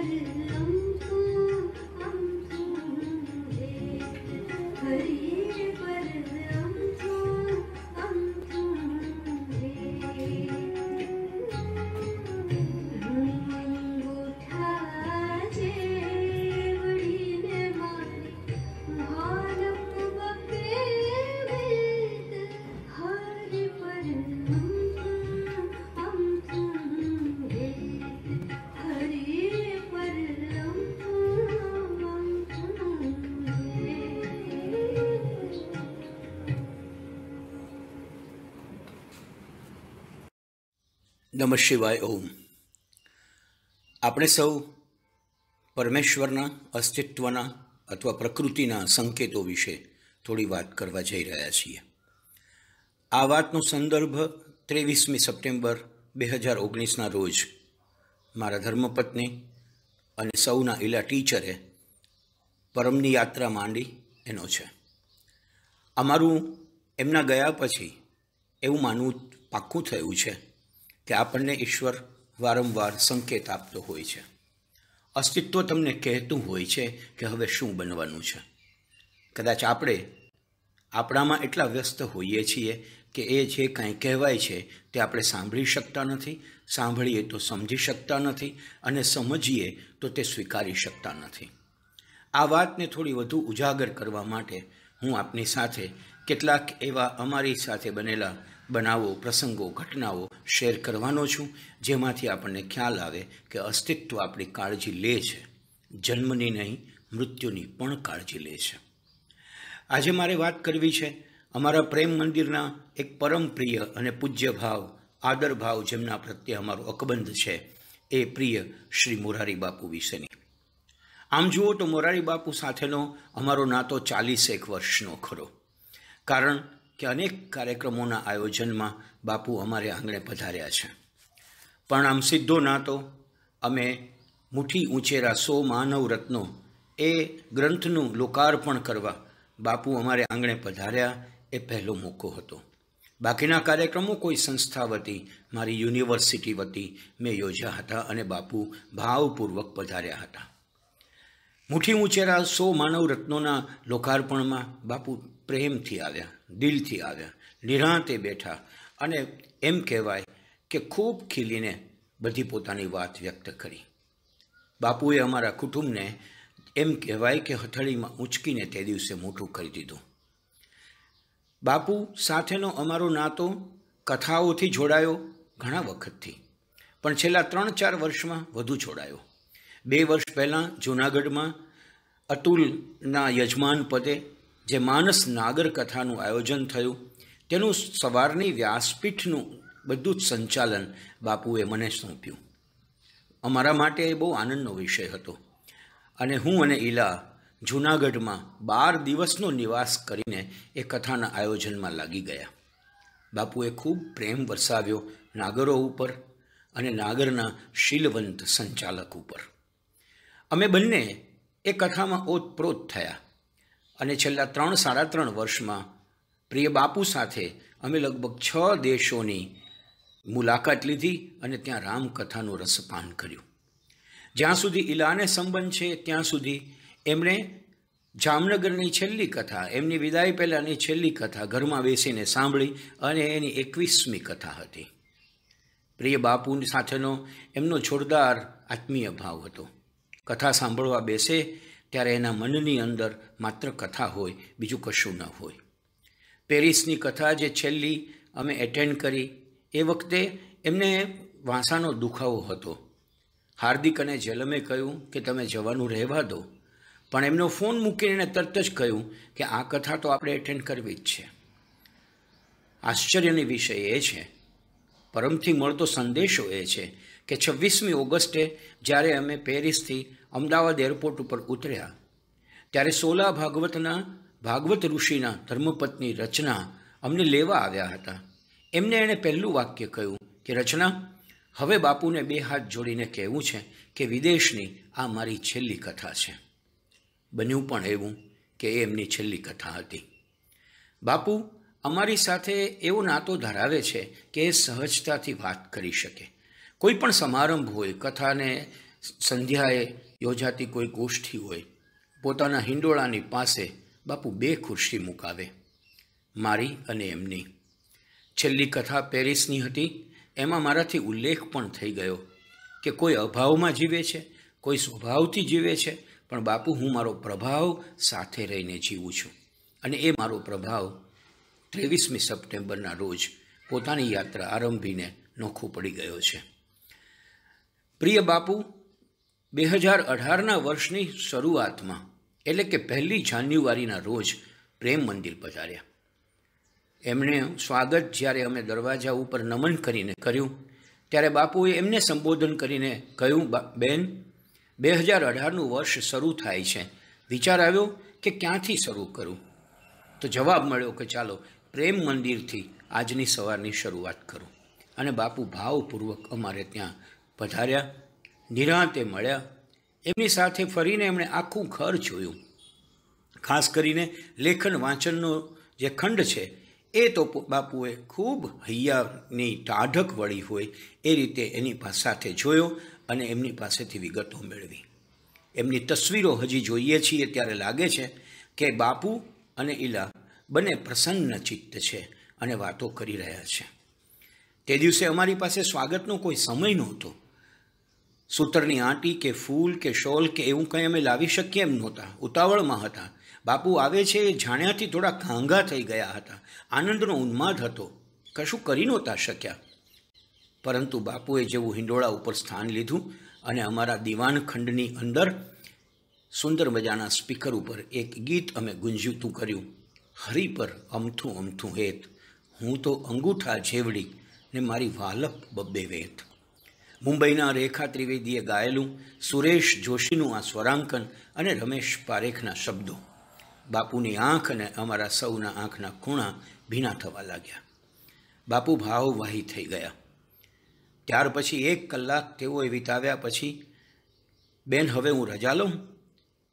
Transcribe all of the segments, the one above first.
Hallelujah. નમઃ શિવાય ઓમ. આપણે સૌ પરમેશ્વરના અસ્તિત્વના અથવા પ્રકૃતિના સંકેતો વિશે થોડી વાત કરવા જઈ રહ્યા છીએ. આ વાતનો સંદર્ભ ત્રેવીસમી સપ્ટેમ્બર બે હજાર ઓગણીસના રોજ મારા ધર્મપત્ની અને સૌના એલા ટીચરે પરમની યાત્રા માંડી એનો છે. અમારું એમના ગયા પછી એવું માનવું પાક્કું થયું છે કે આપણને ઈશ્વર વારંવાર સંકેત આપતો હોય છે. અસ્તિત્વ તમને કહેતું હોય છે કે હવે શું બનવાનું છે. કદાચ આપણે આપણામાં એટલા વ્યસ્ત હોઈએ છીએ કે એ જે કાંઈ કહેવાય છે તે આપણે સાંભળી શકતા નથી, સાંભળીએ તો સમજી શકતા નથી અને સમજીએ તો તે સ્વીકારી શકતા નથી. આ વાતને થોડી વધુ ઉજાગર કરવા માટે હું આપની સાથે કેટલાક એવા અમારી સાથે બનેલા બનાવો, પ્રસંગો, ઘટનાઓ શેર કરવાનો છું, જેમાંથી આપણને ખ્યાલ આવે કે અસ્તિત્વ આપણી કાળજી લે છે. જન્મની નહીં, મૃત્યુની પણ કાળજી લે છે. આજે મારે વાત કરવી છે, અમારા પ્રેમ મંદિરના એક પરમ પ્રિય અને પૂજ્ય ભાવ, આદર ભાવ જેમના પ્રત્યે અમારો અકબંધ છે, એ પ્રિય શ્રી મોરારી બાપુ વિશેની. આમ જુઓ તો મોરારી બાપુ સાથેનો અમારો નાતો ચાલીસેક વર્ષનો ખરો. કારણ કે અનેક કાર્યક્રમોના આયોજનમાં બાપુ અમારે આંગણે પધાર્યા છે. પણ આમ સીધો નાતો અમે મુઠ્ઠી ઊંચેરા સો માનવ રત્નો એ ગ્રંથનું લોકાર્પણ કરવા બાપુ અમારે આંગણે પધાર્યા એ પહેલો મોકો હતો. બાકીના કાર્યક્રમો કોઈ સંસ્થા વતી, મારી યુનિવર્સિટી વતી મેં યોજ્યા હતા અને બાપુ ભાવપૂર્વક પધાર્યા હતા. મુઠ્ઠી ઊંચેરા સો માનવ રત્નોના લોકાર્પણમાં બાપુ પ્રેમથી આવ્યા. દિલથી આવ્યા નિરાંતે બેઠા. અને એમ કહેવાય કે ખૂબ ખીલીને બધી પોતાની વાત વ્યક્ત કરી. બાપુએ અમારા કુટુંબને એમ કહેવાય કે હથળીમાં ઊંચકીને તે દિવસે મોટું કરી દીધું. બાપુ સાથેનો અમારો નાતો કથાઓથી જોડાયો ઘણા વખતથી, પણ છેલ્લા ત્રણ ચાર વર્ષમાં વધુ જોડાયો. બે વર્ષ પહેલાં જૂનાગઢમાં અતુલના યજમાન પદે જે માનસ નાગર કથાનું આયોજન થયું, તેનું સવારની વ્યાસપીઠનું બધું જ સંચાલન બાપુએ મને સોંપ્યું. અમારા માટે એ બહુ આનંદનો વિષય હતો. અને હું અને ઈલા જૂનાગઢમાં બાર દિવસનો નિવાસ કરીને એ કથાના આયોજનમાં લાગી ગયા. બાપુએ ખૂબ પ્રેમ વરસાવ્યો નાગરો ઉપર અને નાગરના શીલવંત સંચાલક ઉપર. અમે બંને એ કથામાં ઓતપ્રોત થયા. અને છેલ્લા ત્રણ સાડા ત્રણ વર્ષમાં પ્રિય બાપુ સાથે અમે લગભગ છ દેશોની મુલાકાત લીધી અને ત્યાં રામકથાનું રસપાન કર્યું. જ્યાં સુધી ઈલાને સંબંધ છે, ત્યાં સુધી એમણે જામનગરની છેલ્લી કથા, એમની વિદાય પહેલાંની છેલ્લી કથા ઘરમાં બેસીને સાંભળી અને એની એકવીસમી કથા હતી. પ્રિય બાપુ સાથેનો એમનો જોરદાર આત્મીય ભાવ હતો. કથા સાંભળવા બેસે ત્યારે એના મનની અંદર માત્ર કથા હોય, બીજું કશું ન હોય. પેરિસની કથા જે છેલ્લી અમે એટેન્ડ કરી, એ વખતે એમને વાંસાનો દુખાવો હતો. હાર્દિક અને જલમે કહ્યું કે તમે જવાનું રહેવા દો. પણ એમનો ફોન મૂકીને તરત જ કહ્યું કે આ કથા તો આપણે એટેન્ડ કરવી જ છે. આશ્ચર્યની વિષય એ છે. પરમથી મળતો સંદેશો એ છે કે છવ્વીસમી ઓગસ્ટે જ્યારે અમે પેરિસથી અમદાવાદ એરપોર્ટ ઉપર ઉતર્યા. ત્યારે સોલા ભાગવતના ભાગવત ઋષિના ધર્મપત્ની રચના અમને લેવા આવ્યા હતા. એમને એણે પહેલું વાક્ય કહ્યું કે, રચના, હવે બાપુને બે હાથ જોડીને કહેવું છે કે વિદેશની આ મારી છેલ્લી કથા છે. બન્યું પણ એવું કે એ એમની છેલ્લી કથા હતી. બાપુ, અમારી સાથે એવો નાતો ધરાવે છે કે એ સહજતાથી વાત કરી શકે. કોઈ પણ સમારંભ હોય, કથાને સંધ્યાએ યોજાતી કોઈ ગોષ્ઠી હોય, પોતાના હિંડોળાની પાસે બાપુ બે ખુરશી મુકાવે, મારી અને એમની. છેલ્લી કથા પેરિસની હતી, એમાં મારાથી ઉલ્લેખ પણ થઈ ગયો કે કોઈ અભાવમાં જીવે છે, કોઈ સ્વભાવથી જીવે છે, પણ બાપુ હું મારો પ્રભાવ સાથે રહીને જીવું છું અને એ મારો પ્રભાવ ત્રેવીસમી સપ્ટેમ્બરના રોજ પોતાની યાત્રા આરંભીને નોખો પડી ગયો છે. પ્રિય બાપુ બે હજાર અઢારના વર્ષની શરૂઆતમાં, એટલે કે પહેલી જાન્યુઆરીના રોજ, પ્રેમ મંદિર પધાર્યા. એમણે સ્વાગત જ્યારે અમે દરવાજા ઉપર નમન કરીને કર્યું, ત્યારે બાપુએ એમને સંબોધન કરીને કહ્યું, "બા- બેન, બે હજાર અઢારનું વર્ષ શરૂ થાય છે. વિચાર આવ્યો કે ક્યાંથી શરૂ કરું? તો જવાબ મળ્યો કે ચાલો, પ્રેમ મંદિરથી આજની સવારની શરૂઆત કરું. અને બાપુ ભાવપૂર્વક અમારે ત્યાં પધાર્યા. નિરાંતે મળ્યા. એમની સાથે ફરીને એમણે આખું ઘર જોયું. ખાસ કરીને લેખન વાંચનનો જે ખંડ છે, એ તો બાપુએ ખૂબ હૈયાની ટાઢક વળી હોય એ રીતે એની સાથે જોયો અને એમની પાસેથી વિગતો મેળવી. એમની તસવીરો હજી જોઈએ છીએ ત્યારે લાગે છે કે બાપુ અને ઈલા બંને પ્રસન્ન ચિત્ત છે અને વાતો કરી રહ્યા છે. તે દિવસે અમારી પાસે સ્વાગતનો કોઈ સમય નહોતો. સૂતરની આંટી કે ફૂલ કે શોલ કે એવું કંઈ અમે લાવી શકીએ એમ નહોતા. ઉતાવળમાં હતા. બાપુ આવે છે એ જાણ્યાથી થોડા ઘાંઘા થઈ ગયા હતા. આનંદનો ઉન્માદ હતો. કશું કરી નહોતા શક્યા. પરંતુ બાપુએ જેવું હિંડોળા ઉપર સ્થાન લીધું અને અમારા દિવાન ખંડની અંદર સુંદર મજાના સ્પીકર ઉપર એક ગીત અમે ગુંજ્યુતું કર્યું. હરી પર અમથું અમથું હેત. હું તો અંગૂઠા જેવડી ને મારી વાલપ બબ્બે વેત. મુંબઈના રેખા ત્રિવેદીએ ગાયેલું સુરેશ જોશીનું આ સ્વરાંકન અને રમેશ પારેખના શબ્દો. બાપુની આંખ અને અમારા સૌના આંખના ખૂણા ભીના થવા લાગ્યા. બાપુ ભાવવાહી થઈ ગયા. ત્યાર પછી એક કલાક તેઓએ વિતાવ્યા પછી, બેન, હવે હું રજા લઉં?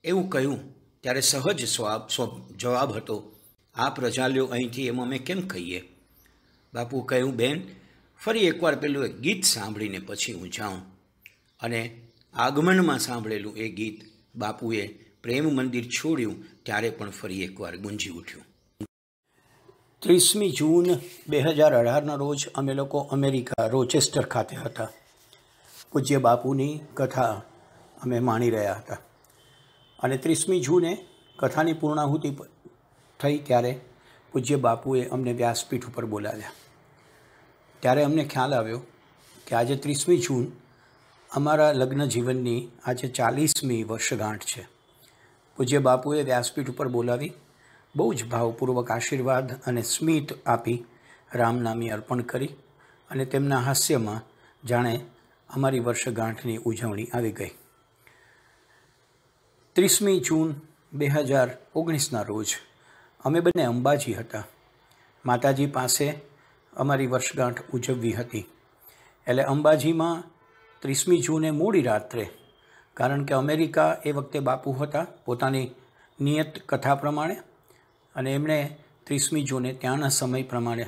એવું કહ્યું. ત્યારે સહજ સ્વાબ, સ્વ- જવાબ હતો, આપ રજા લ્યો અહીંથી, એમ અમે કેમ કહીએ? બાપુ કહ્યું, બેન ફરી એકવાર પેલું એક ગીત સાંભળીને પછી હું જાઉં. અને આગમનમાં સાંભળેલું એ ગીત બાપુએ પ્રેમ મંદિર છોડ્યું, ત્યારે પણ ફરી એકવાર ગુંજી ઉઠ્યું. ત્રીસમી જૂન બે હજાર અઢારના રોજ અમે લોકો અમેરિકા, રોચેસ્ટર ખાતે હતા. પૂજ્ય બાપુની કથા અમે માણી રહ્યા હતા. અને ત્રીસમી જૂને કથાની પૂર્ણાહુતિ થઈ ત્યારે પૂજ્ય બાપુએ અમને વ્યાસપીઠ ઉપર બોલાવ્યા. ત્યારે અમને ખ્યાલ આવ્યો કે આજે ત્રીસમી જૂન અમારા લગ્ન જીવનની આજે ચાલીસમી વર્ષગાંઠ છે. પૂજ્ય બાપુએ વ્યાસપીઠ ઉપર બોલાવી, બહુ જ ભાવપૂર્વક આશીર્વાદ અને સ્મિત આપી રામનામી અર્પણ કરી અને તેમના હાસ્યમાં જાણે અમારી વર્ષગાંઠની ઉજવણી આવી ગઈ. ત્રીસમી જૂન બે હજાર ઓગણીસના રોજ અમે બંને અંબાજી હતા. માતાજી પાસે અમારી વર્ષગાંઠ ઉજવવી હતી. એટલે અંબાજીમાં ત્રીસમી જૂને મોડી રાત્રે, કારણ કે અમેરિકા એ વખતે બાપુ હતા, પોતાની નિયત કથા પ્રમાણે, અને એમણે ત્રીસમી જૂને ત્યાંના સમય પ્રમાણે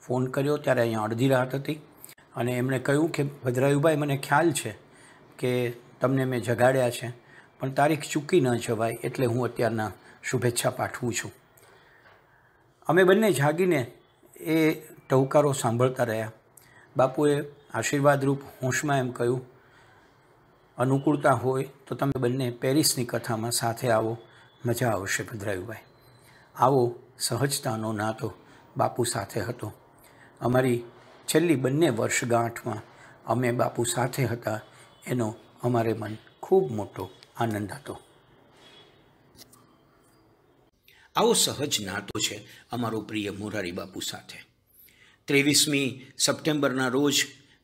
ફોન કર્યો, ત્યારે અહીંયા અડધી રાત હતી. અને એમણે કહ્યું કે, ભદ્રાયુભાઈ, મને ખ્યાલ છે કે તમને મેં જગાડ્યા છે, પણ તારીખ ચૂકી ન જવાય, એટલે હું અત્યારના શુભેચ્છા પાઠવું છું. અમે બંને જાગીને એ ટહુકારો સાંભળતા રહ્યા. બાપુએ આશીર્વાદરૂપ હોંશમાં એમ કહ્યું, અનુકૂળતા હોય તો તમે બંને પેરિસની કથામાં સાથે આવો. મજા આવશે ભદ્રાયુભાઈ. આવો, સહજતાનો નાતો બાપુ સાથે હતો. અમારી છેલ્લી બંને વર્ષગાંઠમાં અમે બાપુ સાથે હતા. એનો અમારે મન ખૂબ મોટો આનંદ હતો. આવો સહજ નાતો છે અમારો પ્રિય મોરારી બાપુ સાથે. ત્રેવીસમી સપ્ટેમ્બરના રોજ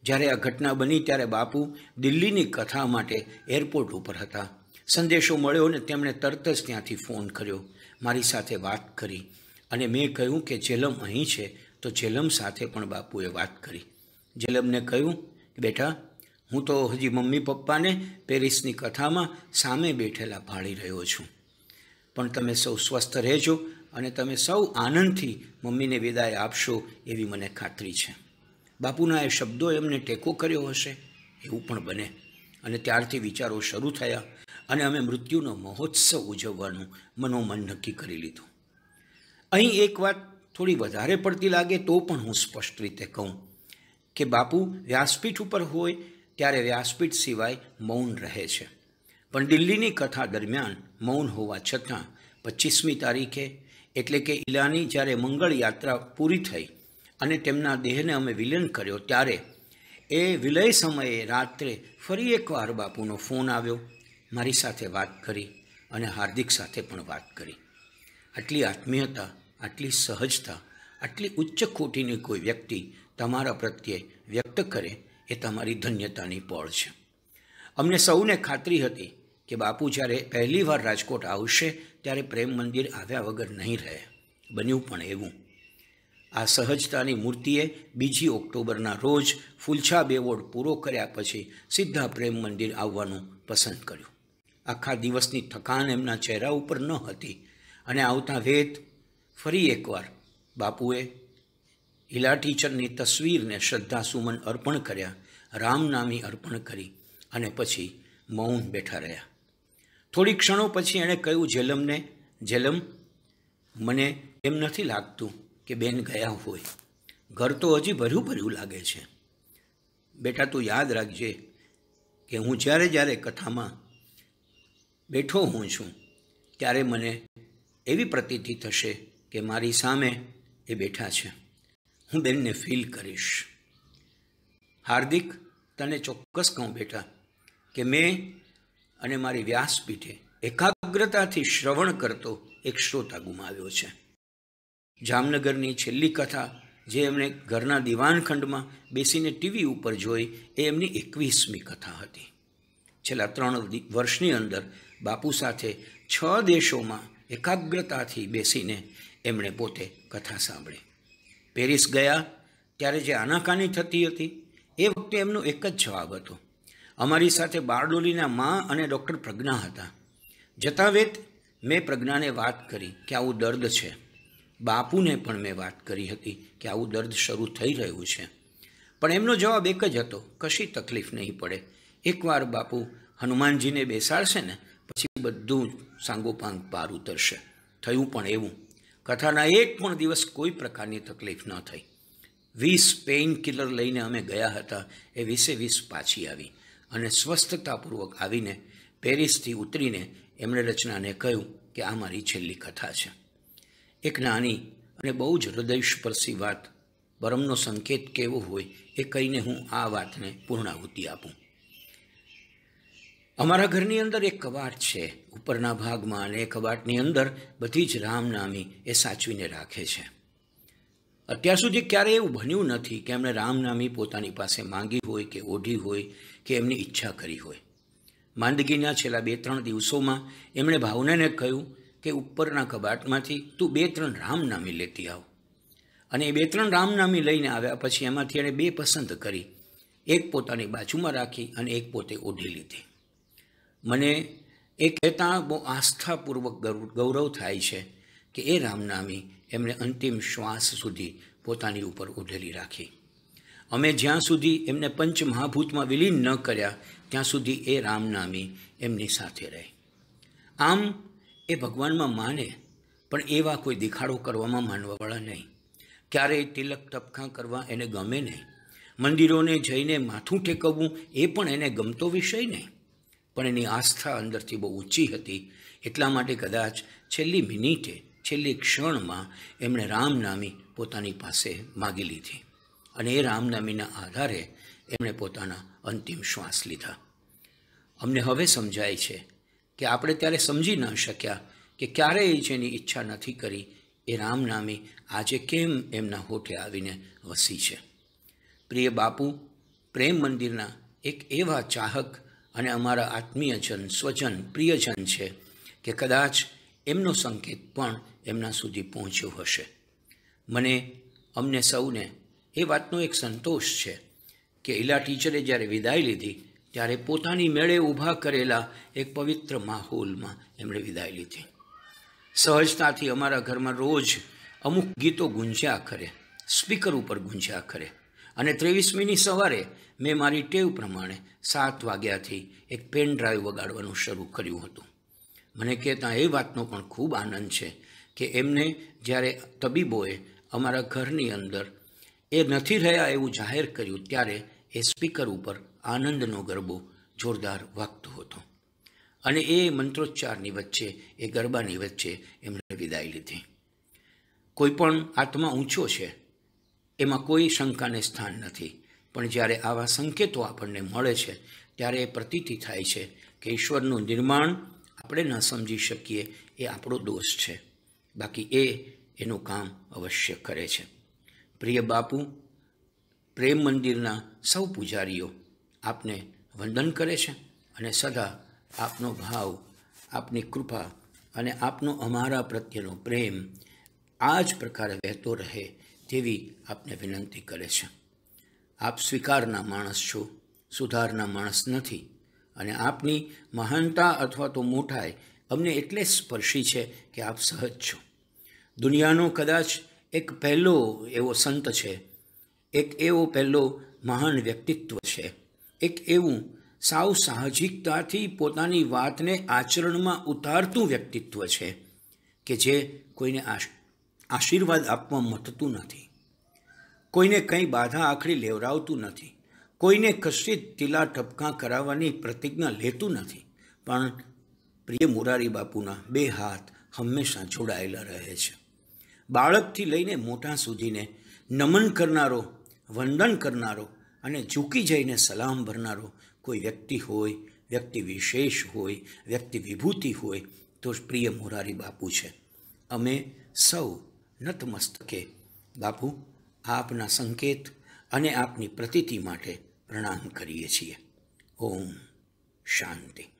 જ્યારે આ ઘટના બની ત્યારે બાપુ દિલ્હીની કથા માટે એરપોર્ટ ઉપર હતા. સંદેશો મળ્યો ને તેમણે તરત જ ત્યાંથી ફોન કર્યો. મારી સાથે વાત કરી અને મેં કહ્યું કે જેલમ અહીં છે તો જેલમ સાથે પણ બાપુએ વાત કરી. જેલમને કહ્યું, બેટા, હું તો હજી મમ્મી પપ્પાને પેરિસની કથામાં સામે બેઠેલા ભાળી રહ્યો છું. પણ તમે સૌ સ્વસ્થ રહેજો અને તમે સૌ આનંદથી મમ્મીને વિદાય આપશો એવી મને ખાતરી છે. બાપુના એ શબ્દો એમને ટેકો કર્યો હશે, એવું પણ બને. અને ત્યારથી વિચારો શરૂ થયા અને અમે મૃત્યુનો મહોત્સવ ઉજવવાનું મનોમન નક્કી કરી લીધું. અહીં એક વાત થોડી વધારે પડતી લાગે તો પણ હું સ્પષ્ટ રીતે કહું કે બાપુ વ્યાસપીઠ ઉપર હોય ત્યારે વ્યાસપીઠ સિવાય મૌન રહે છે. પણ દિલ્હીની કથા દરમિયાન મૌન હોવા છતાં પચીસમી તારીખે એટલે કે ઈલાની જ્યારે મંગળ યાત્રા પૂરી થઈ અને તેમના દેહને અમે વિલન કર્યો, ત્યારે એ વિલય સમયે રાત્રે ફરી એકવાર બાપુનો ફોન આવ્યો, મારી સાથે વાત કરી અને હાર્દિક સાથે પણ વાત કરી. આટલી આત્મીયતા, આટલી સહજતા, આટલી ઉચ્ચ કોટીની કોઈ વ્યક્તિ તમારા પ્રત્યે વ્યક્ત કરે એ તમારી ધન્યતાની પળ છે. અમને સૌને ખાતરી હતી કે બાપુ જ્યારે પહેલીવાર રાજકોટ આવશે ત્યારે પ્રેમ મંદિર આવ્યા વગર નહીં રહે. બન્યું પણ એવું. આ સહજતાની મૂર્તિએ બીજી ઓક્ટોબરના રોજ ફૂલછા બેવોડ પૂરો કર્યા પછી સીધા પ્રેમ મંદિર આવવાનું પસંદ કર્યું. આખા દિવસની થકાન એમના ચહેરા ઉપર ન હતી અને આવતા વેત ફરી એકવાર બાપુએ ઈલા ટીચરની તસવીરને શ્રદ્ધાસુમન અર્પણ કર્યા રામનામી અર્પણ કરી અને પછી મૌન બેઠા રહ્યા. થોડી ક્ષણો પછી એણે કહ્યું, જેલમને, જેલમ, મને એમ નથી લાગતું કે બેન ગયા હોય. ઘર તો હજી ભર્યું ભર્યું લાગે છે. બેટા, તું યાદ રાખજે કે હું જ્યારે જ્યારે કથામાં બેઠો હું છું, ત્યારે મને એવી પ્રતીતિ થશે કે મારી સામે એ બેઠા છે. હું બેનને ફીલ કરીશ. હાર્દિક, તને ચોક્કસ કહું બેટા કે મેં અને મારી વ્યાસપીઠે એકાગ્રતાથી શ્રવણ કરતો એક શ્રોતા ગુમાવ્યો છે. જામનગરની છેલ્લી કથા જે એમણે ઘરના દિવાનખંડમાં બેસીને ટીવી ઉપર જોઈ એ એમની એકવીસમી કથા હતી. છેલ્લા ત્રણ વર્ષની અંદર બાપુ સાથે છ દેશોમાં એકાગ્રતાથી બેસીને એમણે પોતે કથા સાંભળી. પેરિસ ગયા ત્યારે જે આનાકાની થતી હતી એ વખતે એમનો એક જ જવાબ હતો. અમારી સાથે બારડોલીના મા અને ડૉક્ટર પ્રજ્ઞા હતા. જતા વેત મેં પ્રજ્ઞાને વાત કરી કે આવું દર્દ છે. બાપુને પણ મેં વાત કરી હતી કે આવું દર્દ શરૂ થઈ રહ્યું છે. પણ એમનો જવાબ એક જ હતો, કશી તકલીફ નહીં પડે. એકવાર બાપુ હનુમાનજીને બેસાડશે ને, પછી બધું સાંગોપાંગ પાર ઉતરશે. થયું પણ એવું. કથાના એક પણ દિવસ કોઈ પ્રકારની તકલીફ ન થઈ. વીસ પેઇન કિલર લઈને અમે ગયા હતા. એ વીસે વીસ પાછી આવી. અને સ્વસ્થતાપૂર્વક આવીને પેરિસથી ઉતરીને એમણે રચનાને કહ્યું કે આ મારી છેલ્લી કથા છે. એક નાની અને બહુ જ હૃદયસ્પર્શી વાત, પરમનો સંકેત કેવો હોય એ કહીને હું આ વાતને પૂર્ણાહુતિ આપું. અમારા ઘરની અંદર એક કબાટ છે. ઉપરના ભાગમાં અને એ કબાટની અંદર બધી જ રામનામી એ સાચવીને રાખે છે. અત્યાર સુધી ક્યારેય એવું બન્યું નથી કે એમણે રામનામી પોતાની પાસે માંગી હોય કે ઓઢી હોય કે એમની ઈચ્છા કરી હોય. માંદગીના છેલ્લા બે ત્રણ દિવસોમાં એમણે ભાવનાને કહ્યું કે ઉપરના કબાટમાંથી તું બે ત્રણ રામનામી લેતી આવ. અને એ બે ત્રણ રામનામી લઈને આવ્યા પછી એમાંથી એણે બે પસંદ કરી. એક પોતાની બાજુમાં રાખી અને એક પોતે ઓઢી લીધી. મને એ કહેતા બહુ આસ્થાપૂર્વક ગૌરવ થાય છે કે એ રામનામી એમણે અંતિમ શ્વાસ સુધી પોતાની ઉપર ઉઢેલી રાખી. અમે જ્યાં સુધી એમને પંચમહાભૂતમાં વિલીન ન કર્યા, ત્યાં સુધી એ રામનામી એમની સાથે રહે. આમ એ ભગવાનમાં માને, પણ એવા કોઈ દેખાડો કરવામાં માનવાવાળા નહીં. ક્યારેય તિલક તપખા કરવા એને ગમે નહીં. મંદિરોને જઈને માથું ટેકવવું એ પણ એને ગમતો વિષય નહીં. પણ એની આસ્થા અંદરથી બહુ ઊંચી હતી. એટલા માટે કદાચ છેલ્લી મિનિટે છેલ્લી ક્ષણમાં એમણે રામનામી પોતાની પાસે માગી લીધી અને એ રામનામીના આધારે એમણે પોતાના અંતિમ શ્વાસ લીધા. અમને હવે સમજાય છે કે આપણે ત્યારે સમજી ન શક્યા કે ક્યારેય જેની ઈચ્છા નથી કરી એ રામનામી આજે કેમ એમના હોઠે આવીને વસી છે. પ્રિય બાપુ, પ્રેમ મંદિરના એક એવા ચાહક અને અમારા આત્મીયજન સ્વજન, પ્રિયજન છે કે કદાચ એમનો સંકેત પણ એમના સુધી પહોંચ્યો હશે. મને, અમને સૌને એ વાતનો એક સંતોષ છે કે ઈલા ટીચરે જ્યારે વિદાય લીધી, ત્યારે પોતાની મેળે ઊભા કરેલા એક પવિત્ર માહોલમાં એમણે વિદાય લીધી. સહજતાથી અમારા ઘરમાં રોજ અમુક ગીતો ગુંજ્યા કરે, સ્પીકર ઉપર ગુંજ્યા કરે અને ત્રેવીસમીની સવારે મેં મારી ટેવ પ્રમાણે સાત વાગ્યાથી એક પેન ડ્રાઈવ વગાડવાનું શરૂ કર્યું હતું. મને કહેતા એ વાતનો પણ ખૂબ આનંદ છે કે એમને જ્યારે તબીબોએ અમારા ઘરની અંદર એ નથી રહ્યા એવું જાહેર કર્યું, ત્યારે એ સ્પીકર ઉપર આનંદનો ગરબો જોરદાર વાગતો હતો. અને એ મંત્રોચ્ચારની વચ્ચે, એ ગરબાની વચ્ચે એમણે વિદાય લીધી. કોઈ પણ આત્મા ઊંચો છે, એમાં કોઈ શંકાને સ્થાન નથી. પણ જ્યારે આવા સંકેતો આપણને મળે છે, ત્યારે એ પ્રતીતિ થાય છે કે ઈશ્વરનું નિર્માણ આપણે ન સમજી શકીએ, એ આપણો દોષ છે. બાકી એ એનું કામ અવશ્ય કરે છે. પ્રિય બાપુ, પ્રેમ મંદિરના સૌ પૂજારીઓ આપને વંદન કરે છે અને સદા આપનો ભાવ, આપની કૃપા અને આપનો અમારા પ્રત્યેનો પ્રેમ આ જ પ્રકારે વહેતો રહે તેવી આપને વિનંતી કરે છે. આપ સ્વીકારના માણસ છો, સુધારના માણસ નથી અને આપની મહાનતા અથવા તો મોટાઈ અમને એટલે સ્પર્શી છે કે આપ સહજ છો. દુનિયાનો કદાચ એક પહેલો એવો સંત છે, એક એવો પહેલો મહાન વ્યક્તિત્વ છે, એક એવું સાવ સાહજિકતાથી પોતાની વાતને આચરણમાં ઉતારતું વ્યક્તિત્વ છે કે જે કોઈને આશ, આશીર્વાદ આપવા મથતું નથી, કોઈને કંઈ બાધા આખરી લેવરાવતું નથી, કોઈને કશી તિલા ટપકા કરાવવાની પ્રતિજ્ઞા લેતું નથી, પણ પ્રિય મોરારી બાપુના બે હાથ હંમેશા જોડાયેલા રહે છે. બાળકથી લઈને મોટા સુધીને નમન કરનારો, વંદન કરનારો અને ઝૂકી જઈને સલામ ભરનારો કોઈ વ્યક્તિ હોય, વ્યક્તિ વિશેષ હોય, વ્યક્તિ વિભૂતિ હોય તો પ્રિય મોરારી બાપુ છે. અમે સૌ નતમસ્તકે બાપુ આપના સંકેત અને આપની પ્રતીતિ માટે પ્રણામ કરીએ છીએ. ઓમ શાંતિ.